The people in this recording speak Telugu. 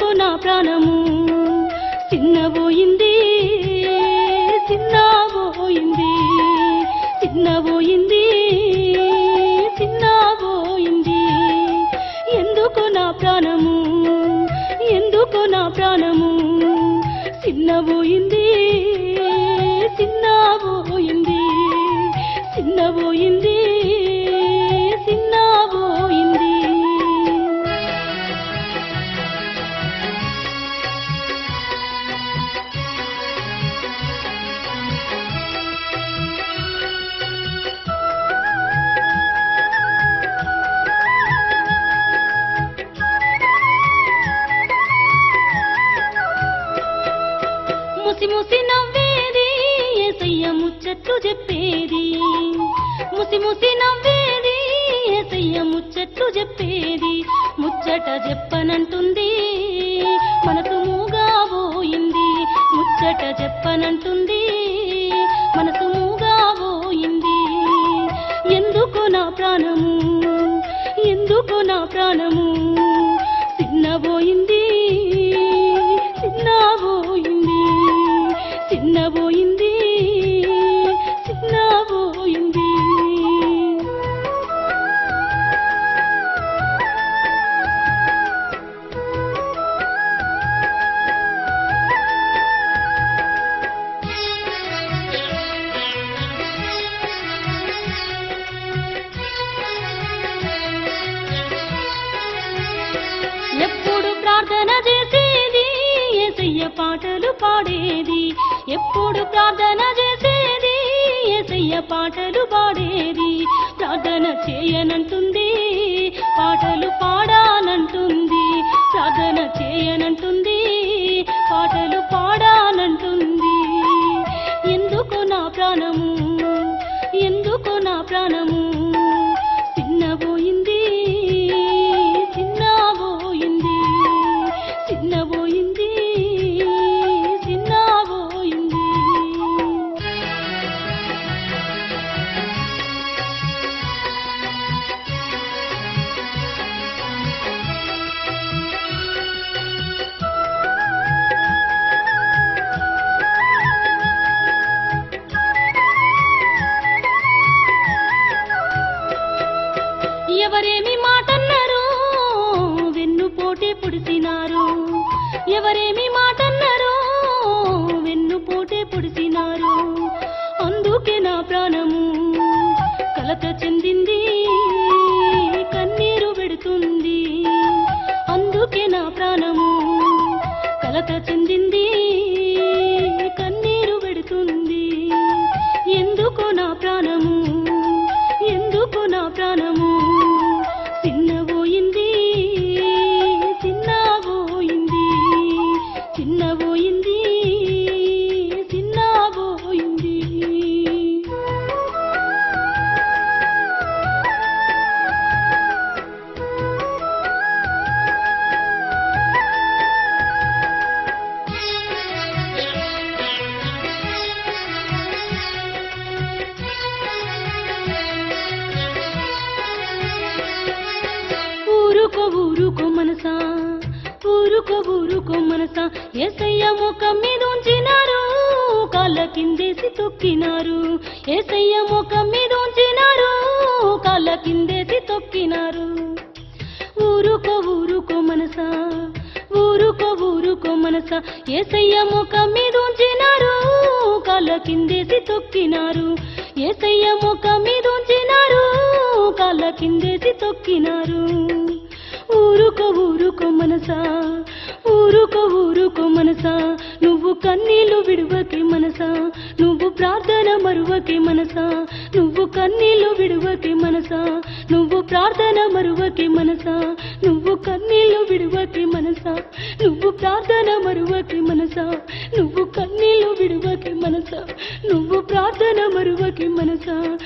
ఎందుకు నా ప్రాణము. చిన్నబోయింది చిన్నబోయింది చిన్నబోయింది చిన్నబోయింది ఎందుకు నా ప్రాణము? ఎందుకు నా ప్రాణము? చిన్నబోయింది చిన్నబోయింది చిన్నబోయింది ముసి ముసి నవ్వేది ఏసయ్య ముచ్చట్లు చెప్పేది. ముసి ముసి నవ్వేది ఏసయ్య ముచ్చట్లు చెప్పేది. ముచ్చట చెప్పనంటుంది మనసు మూగా పోయింది. ముచ్చట చెప్పనంటుంది మనసు మూగా పోయింది. ఎందుకు నా ప్రాణము? ఎందుకు నా ప్రాణము? ఎసయ్య పాటలు పాడేది ఎప్పుడు ప్రార్థన చేసేది ఎసయ్య పాటలు పాడేది. ప్రార్థన చేయనంటుంది పాటలు పాడాలంటుంది ప్రార్థన చేయనంటుంది పాటలు పాడాలంటుంది ఎందుకు నా ప్రాణము? ఎందుకు నా ప్రాణము? చిన్నబోయింది చిన్నబోయింది కలత చెందింది కన్నీరు పెడుతుంది అందుకే నా ప్రాణము కలత చెందింది కన్నీరు పెడుతుంది ఎందుకు నా ప్రాణము ఎందుకు నా ప్రాణము చిన్న ఊరుకో మనసా ఊరుకో ఊరుకో మనసా. ఎసయ్య ముఖం మీద ఉంచినారు కాళ్ళ కిందేసి తొక్కినారు. ఎసయ్య ముఖం మీద ఉంచినారు కాళ్ళ కిందేసి తొక్కినారు. ఊరుకో ఊరుకో మనసా ఊరుకో ఊరుకో మనసా. ఏసయ్య ముఖం మీద ఉంచినారు కాళ్ళ కిందేసి తొక్కినారు. ఏసయ్య ముఖం మీద ఉంచినారు కాళ్ళ కిందేసి తొక్కినారు. ఊరుకో మనసా ఊరుకో ఊరుకో మనసా. నువ్వు కన్నీళ్ళు విడువకి మనసా నువ్వు ప్రార్థన మరువకి మనసా. నువ్వు కన్నీళ్ళు విడువకి మనసా నువ్వు ప్రార్థన మరువకి మనసా. నువ్వు కన్నీళ్ళు విడువకి మనసా నువ్వు ప్రార్థన మరువకి మనసా. నువ్వు కన్నీళ్ళు విడువకి మనసా నువ్వు ప్రార్థన మరువకి నువ్వు ప్రార్థన మనసా.